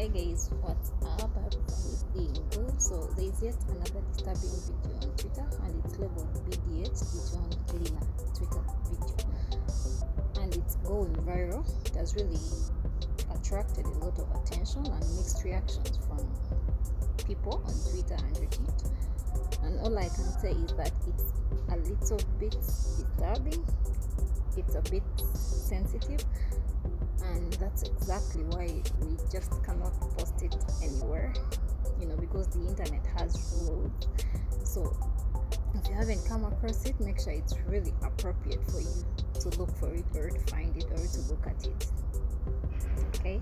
Hey guys, what's up? Is doing. So there's yet another disturbing video on Twitter and it's labeled BDH Dijon Lyna Twitter video. And it's going viral. It has really attracted a lot of attention and mixed reactions from people on Twitter and Reddit. And all I can say is that it's a little bit disturbing, it's a bit sensitive and that's exactly why we just cannot post it anywhere you know because the internet has rules so if you haven't come across it make sure it's really appropriate for you to look for it or to find it or to look at it. Okay